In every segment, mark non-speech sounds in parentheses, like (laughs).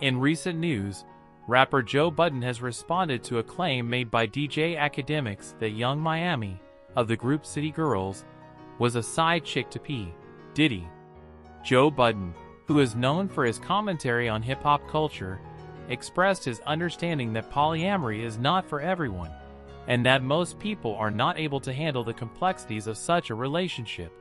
In recent news, rapper Joe Budden has responded to a claim made by DJ Akademiks that Yung Miami, of the group City Girls, was a side chick to P. Diddy. Joe Budden, who is known for his commentary on hip hop culture, expressed his understanding that polyamory is not for everyone, and that most people are not able to handle the complexities of such a relationship.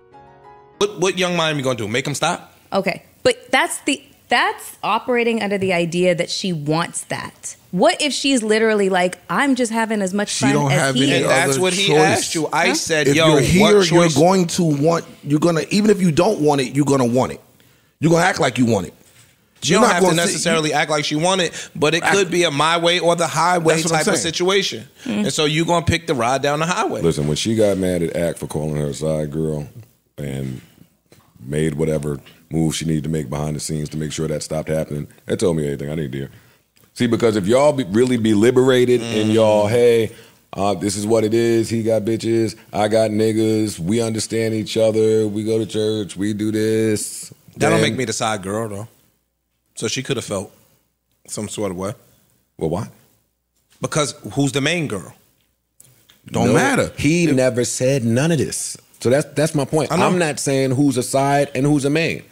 What what Yung Miami gonna do? Make him stop? Okay, but that's the that's operating under the idea that she wants that. What if she's literally like, I'm just having as much She fun don't as have he any is? other That's what he asked you. I said, if yo, you're here, what you're going to want. You're gonna even if you don't want it, you're gonna want it. You're gonna act like you want it. You're don't have to gonna sit- necessarily act like she want it, but it could be a my way or the highway That's what I'm type of saying. situation. Mm-hmm. And so you're gonna pick the ride down the highway. Listen, when she got mad at Ak for calling her a side girl and made whatever move she needed to make behind the scenes to make sure that stopped happening, that told me everything I need to hear. See, because if y'all be, really be liberated and y'all, hey, uh, this is what it is. He got bitches. I got niggas. We understand each other. We go to church. We do this. that don't make me the side girl though. So she could have felt some sort of way. Well, why? Because who's the main girl? Don't No, matter. He never said none of this. So that's that's my point. I'm not saying who's a side and who's a main.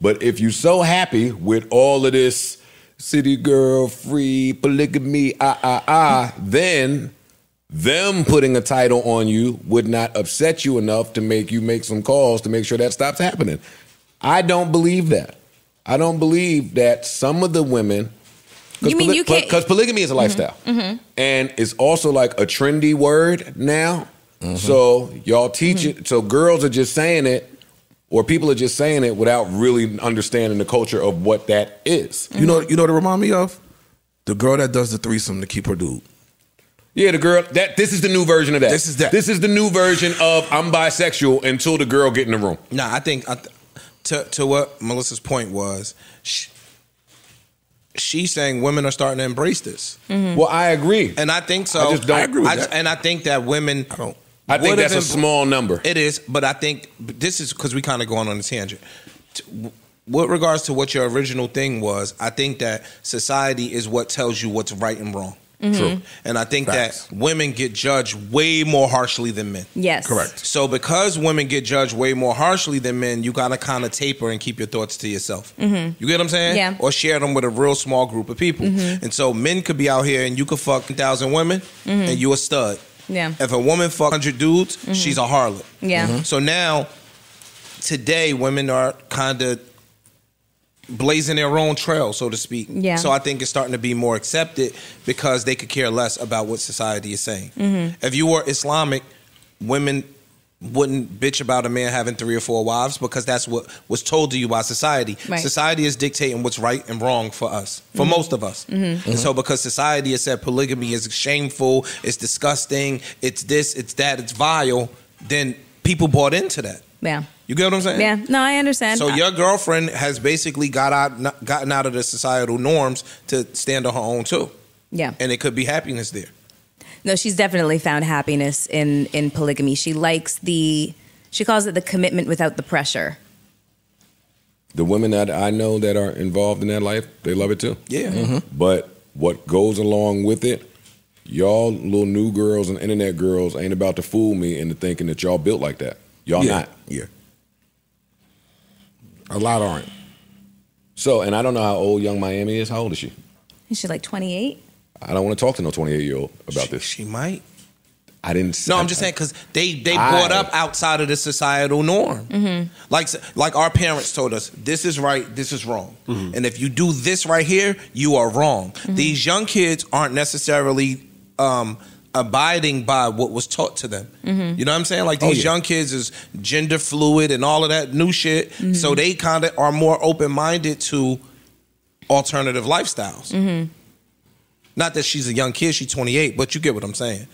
But if you're so happy with all of this city girl, free, polygamy, ah ah ah, then them putting a title on you would not upset you enough to make you make some calls to make sure that stops happening. I don't believe that. I don't believe that some of the women You mean you can't- because polygamy is a lifestyle, and it's also like a trendy word now. So y'all teach it. So girls are just saying it, or people are just saying it without really understanding the culture of what that is. You know, you know what it remind me of? The girl that does the threesome to keep her dude. Yeah, the girl. That this is the new version of that. This is that. This is the new version of I'm bisexual until the girl get in the room. Nah, I think I th- to to what Melissa's point was, she, she's saying women are starting to embrace this, Well, I agree. and I think so. I just don't- I agree with that. And I think that women. I think would've that's a small number. It is, but I think this is because we kind of going on a tangent. With regards to what your original thing was, I think that society is what tells you what's right and wrong. Mm-hmm. True. And I think Facts. that women get judged way more harshly than men. Yes. Correct. So because women get judged way more harshly than men, you gotta kind of taper and keep your thoughts to yourself. Mm-hmm. You get what I'm saying? Yeah. Or share them with a real small group of people. Mm-hmm. And so men could be out here and you could fuck thousand women and you a stud. Yeah. If a woman fuck hundred dudes, she's a harlot. Yeah. So now, today, women are kind of blazing their own trail, so to speak. Yeah. So I think it's starting to be more accepted because they could care less about what society is saying. Mm-hmm. If you were Islamic, women wouldn't bitch about a man having three or four wives because that's what was told to you by society. Right. Mm-hmm. Society is dictating what's right and wrong for us, for most of us. And so because society has said polygamy is shameful, it's disgusting, it's this, it's that, it's vile, then people bought into that. Yeah. You get what I'm saying? Yeah. No, I understand. So your girlfriend has basically got out, gotten out of the societal norms to stand on her own too, yeah. and it could be happiness there. No, she's definitely found happiness in in polygamy. She likes the she calls it the commitment without the pressure. The women that I know that are involved in that life, they love it too. Yeah. Mm-hmm. But what goes along with it, y'all little new girls and internet girls ain't about to fool me into thinking that y'all built like that. Y'all yeah. not. Yeah. A lot aren't. So, and I don't know how old Yung Miami is. How old is she? Is she like 28? I don't want to talk to no 28 year old about she, this. She might. I didn't. No, I- I'm just saying because they they I- brought up outside of the societal norm. Mm-hmm. Like like our parents told us, this is right, this is wrong, mm-hmm. and if you do this right here, you are wrong. Mm-hmm. These young kids aren't necessarily um, abiding by what was taught to them. You know what I'm saying? Like oh, these yeah. young kids is gender fluid and all of that new shit, so they kind of are more open minded to alternative lifestyles. Not that she's a young kid; she's 28, but you get what I'm saying.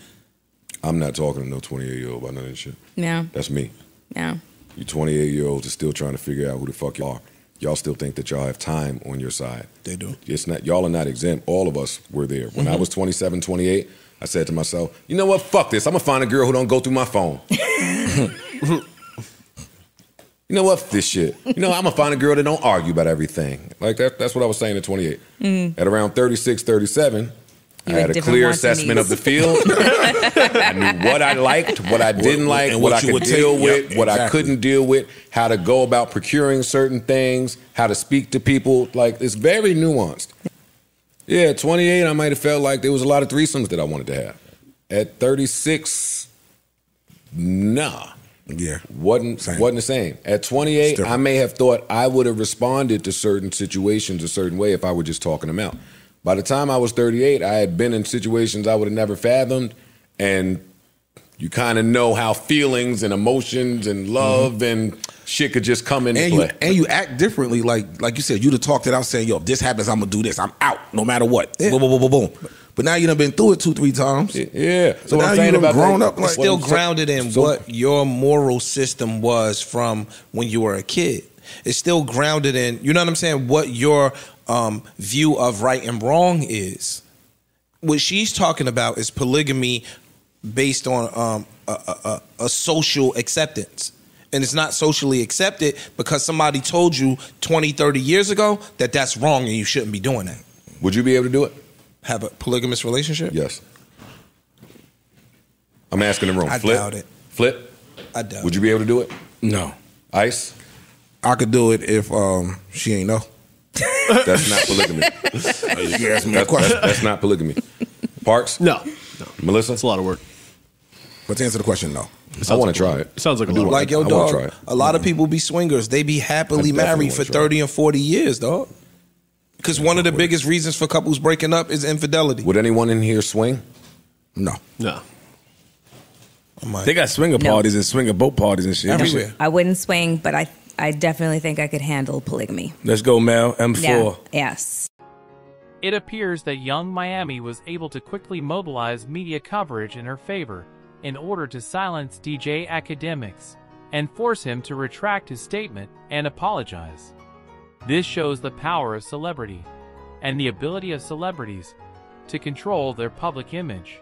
I'm not talking to no 28 year old about none of this shit. Yeah. That's me. Yeah. You 28 year olds are still trying to figure out who the fuck y'all are. Y'all still think that y'all have time on your side. They do. It's not y'all are not exempt. All of us were there. When I mm-hmm. was 27, 28, I said to myself, you know what? Fuck this. I'm gonna find a girl who don't go through my phone. (laughs) you know what? This shit. You know, I'm gonna find a girl that don't argue about everything. Like that. That's what I was saying at 28. At around 36, 37. I had had a clear assessment of the (laughs) field. I knew what I liked, what I didn't like, and what, what I could deal take. with, Yep, what I couldn't deal with, how to go about procuring certain things, how to speak to people. Like it's very nuanced. Yeah, at 28, I might have felt like there was a lot of threesomes that I wanted to have. At 36, nah Yeah. wasn't Same. wasn't the same. At 28. I may have thought I would have responded to certain situations a certain way if I were just talking them out. By the time I was 38, I had been in situations I would have never fathomed, and you kind of know how feelings and emotions and love and shit could just come in Mm-hmm. and you and you act differently. Like like you said, you'd have talked it out saying, "Yo, if this happens, I'm gonna do this. I'm out, no matter what." Boom, boom, boom, boom, boom. But now you done been through it two, three times. yeah. So what now I'm you saying done about grown that- up, like- still what I'm grounded in so- what your moral system was from when you were a kid. It's still grounded in, you know what I'm saying, what your um, view of right and wrong is. What she's talking about is polygamy based on um, a, a, a, a social acceptance. And it's not socially accepted because somebody told you 20, 30 years ago that that's wrong and you shouldn't be doing that. Would you be able to do it? Have a polygamous relationship? Yes. I'm asking the room. I Flip. doubt it. Flip. I doubt Would you be able to do it? No, Ice. I could do it if um she ain't know. That's not polygamy. You can ask me a That's, question. that's, that's not polygamy. Parks? No, no, Melissa? it's a lot of work. But to answer the question, no. I want to try it. It sounds like a do lot of want- Like yo, I wanna dog. try it. A lot of people be swingers. They be happily definitely married wanna for try thirty and forty years, dog. Because one of the biggest reasons for couples breaking up is infidelity. Would anyone in here swing? No. No, They got swinger No. parties and swinger boat parties and shit. Everywhere. I wouldn't swing, but I I definitely think I could handle polygamy. Let's go, Mel. M4. Yeah. Yes. It appears that Yung Miami was able to quickly mobilize media coverage in her favor in order to silence DJ Akademiks and force him to retract his statement and apologize. This shows the power of celebrity and the ability of celebrities to control their public image.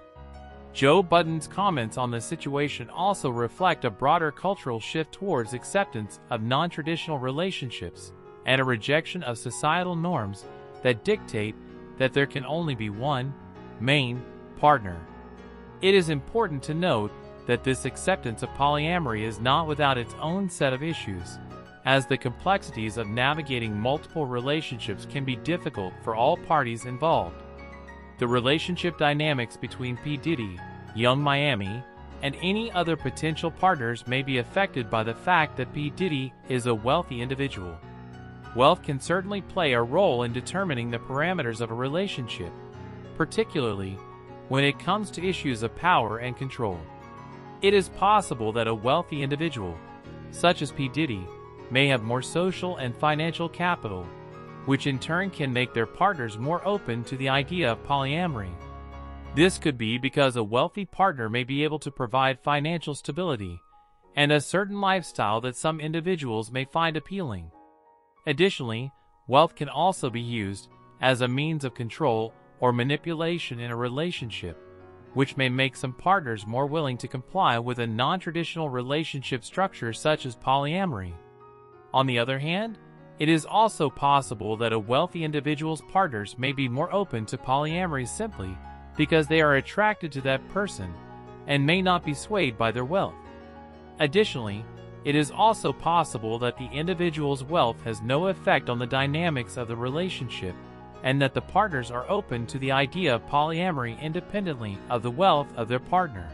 Joe Budden's comments on the situation also reflect a broader cultural shift towards acceptance of non traditional relationships and a rejection of societal norms that dictate that there can only be one main partner. It is important to note that this acceptance of polyamory is not without its own set of issues, as the complexities of navigating multiple relationships can be difficult for all parties involved. The relationship dynamics between P. Diddy, Yung Miami, and any other potential partners may be affected by the fact that P. Diddy is a wealthy individual. Wealth can certainly play a role in determining the parameters of a relationship, particularly when it comes to issues of power and control. It is possible that a wealthy individual, such as P. Diddy, may have more social and financial capital, which in turn can make their partners more open to the idea of polyamory. This could be because a wealthy partner may be able to provide financial stability and a certain lifestyle that some individuals may find appealing. Additionally, wealth can also be used as a means of control or manipulation in a relationship, which may make some partners more willing to comply with a non traditional relationship structure such as polyamory. On the other hand, it is also possible that a wealthy individual's partners may be more open to polyamory simply because they are attracted to that person and may not be swayed by their wealth. Additionally, it is also possible that the individual's wealth has no effect on the dynamics of the relationship and that the partners are open to the idea of polyamory independently of the wealth of their partner.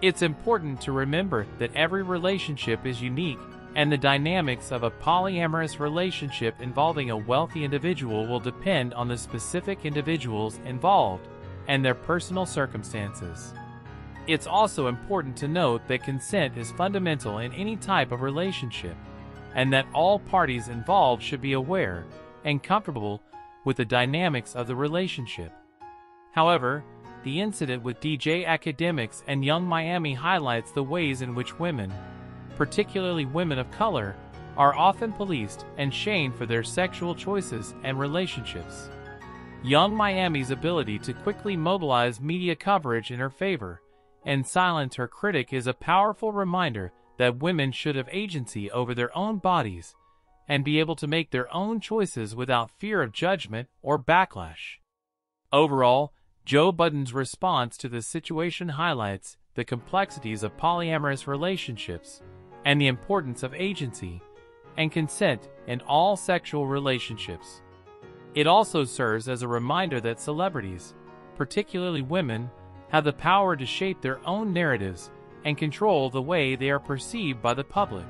It's important to remember that every relationship is unique and the dynamics of a polyamorous relationship involving a wealthy individual will depend on the specific individuals involved and their personal circumstances. It's also important to note that consent is fundamental in any type of relationship, and that all parties involved should be aware and comfortable with the dynamics of the relationship. However, the incident with DJ Akademiks and Yung Miami highlights the ways in which women, particularly women of color, are often policed and shamed for their sexual choices and relationships. Yung Miami's ability to quickly mobilize media coverage in her favor and silence her critic is a powerful reminder that women should have agency over their own bodies and be able to make their own choices without fear of judgment or backlash. Overall, Joe Budden's response to the situation highlights the complexities of polyamorous relationships and the importance of agency and consent in all sexual relationships. It also serves as a reminder that celebrities, particularly women, have the power to shape their own narratives and control the way they are perceived by the public.